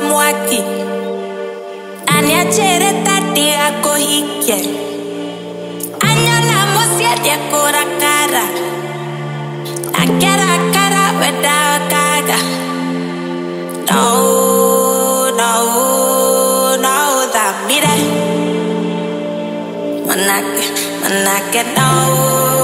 akoragwo mwaki na nĩanjĩrĩte ndigakũhikie anyona mũciĩ ndĩkũrakara kara. Akera kara no kaga. No manake manake no.